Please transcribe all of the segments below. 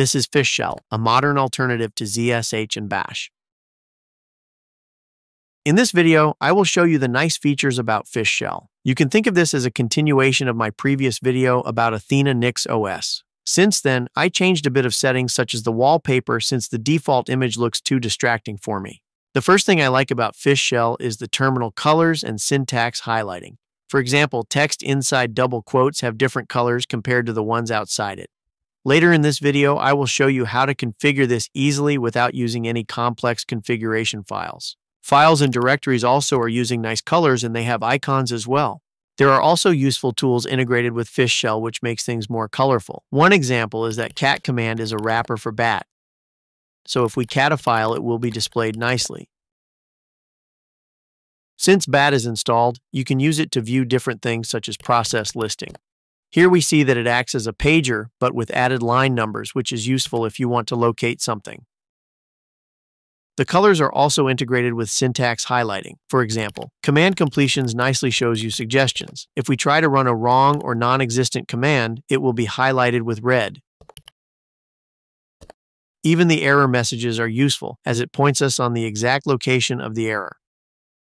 This is Fish Shell, a modern alternative to ZSH and Bash. In this video, I will show you the nice features about Fish Shell. You can think of this as a continuation of my previous video about Athena Nix OS. Since then, I changed a bit of settings such as the wallpaper since the default image looks too distracting for me. The first thing I like about Fish Shell is the terminal colors and syntax highlighting. For example, text inside double quotes have different colors compared to the ones outside it. Later in this video, I will show you how to configure this easily without using any complex configuration files. Files and directories also are using nice colors and they have icons as well. There are also useful tools integrated with Fish Shell which makes things more colorful. One example is that cat command is a wrapper for bat. So if we cat a file, it will be displayed nicely. Since BAT is installed, you can use it to view different things such as process listing. Here we see that it acts as a pager, but with added line numbers, which is useful if you want to locate something. The colors are also integrated with syntax highlighting. For example, command completions nicely shows you suggestions. If we try to run a wrong or non-existent command, it will be highlighted with red. Even the error messages are useful, as it points us on the exact location of the error.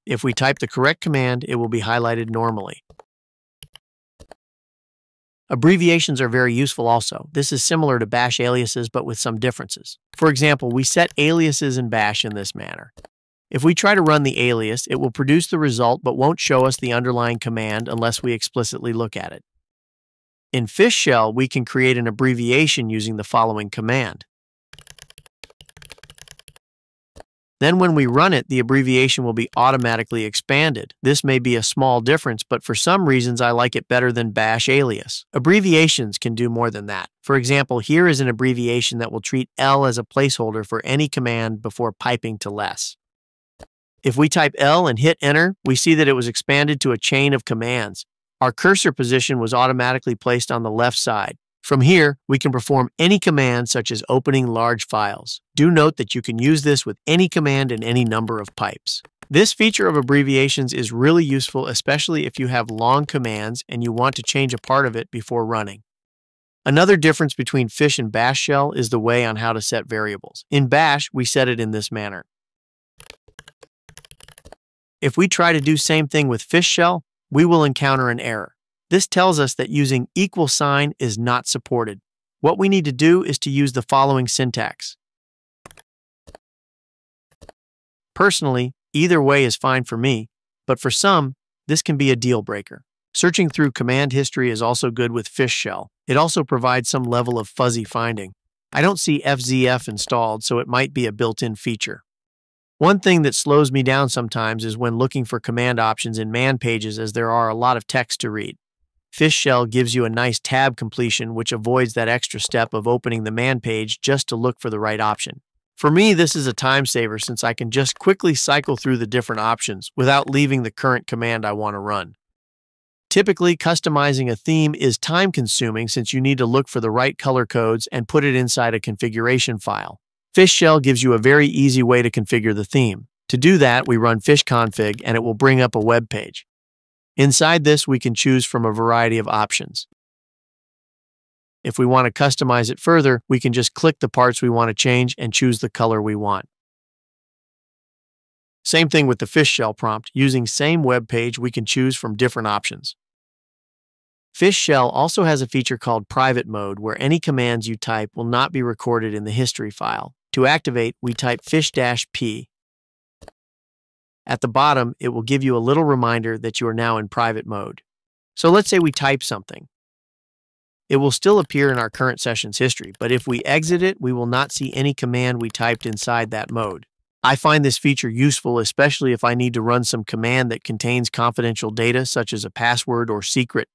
If we type the correct command, it will be highlighted normally. Abbreviations are very useful also. This is similar to bash aliases but with some differences. For example, we set aliases in bash in this manner. If we try to run the alias, it will produce the result but won't show us the underlying command unless we explicitly look at it. In Fish Shell, we can create an abbreviation using the following command. Then when we run it, the abbreviation will be automatically expanded. This may be a small difference, but for some reasons I like it better than bash alias. Abbreviations can do more than that. For example, here is an abbreviation that will treat L as a placeholder for any command before piping to less. If we type L and hit enter, we see that it was expanded to a chain of commands. Our cursor position was automatically placed on the left side. From here, we can perform any command such as opening large files. Do note that you can use this with any command and any number of pipes. This feature of abbreviations is really useful, especially if you have long commands and you want to change a part of it before running. Another difference between Fish and Bash shell is the way on how to set variables. In Bash, we set it in this manner. If we try to do same thing with Fish shell, we will encounter an error. This tells us that using equal sign is not supported. What we need to do is to use the following syntax. Personally, either way is fine for me, but for some, this can be a deal breaker. Searching through command history is also good with Fish Shell. It also provides some level of fuzzy finding. I don't see FZF installed, so it might be a built-in feature. One thing that slows me down sometimes is when looking for command options in man pages as there are a lot of text to read. Fish Shell gives you a nice tab completion which avoids that extra step of opening the man page just to look for the right option. For me, this is a time saver since I can just quickly cycle through the different options without leaving the current command I want to run. Typically, customizing a theme is time consuming since you need to look for the right color codes and put it inside a configuration file. Fish Shell gives you a very easy way to configure the theme. To do that, we run fish config and it will bring up a web page. Inside this, we can choose from a variety of options. If we want to customize it further, we can just click the parts we want to change and choose the color we want. Same thing with the fish shell prompt. Using same web page, we can choose from different options. Fish Shell also has a feature called Private Mode, where any commands you type will not be recorded in the history file. To activate, we type fish-p at the bottom, it will give you a little reminder that you are now in private mode. So let's say we type something. It will still appear in our current session's history, but if we exit it, we will not see any command we typed inside that mode. I find this feature useful, especially if I need to run some command that contains confidential data, such as a password or secret.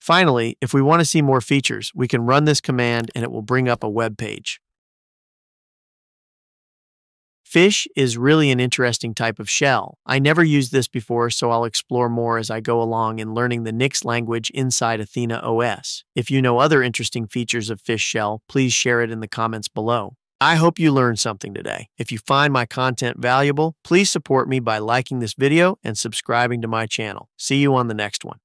Finally, if we want to see more features, we can run this command and it will bring up a web page. Fish is really an interesting type of shell. I never used this before, so I'll explore more as I go along in learning the Nix language inside Athena OS. If you know other interesting features of Fish Shell, please share it in the comments below. I hope you learned something today. If you find my content valuable, please support me by liking this video and subscribing to my channel. See you on the next one.